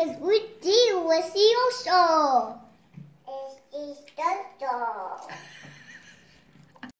is good deal with the ocean. It's the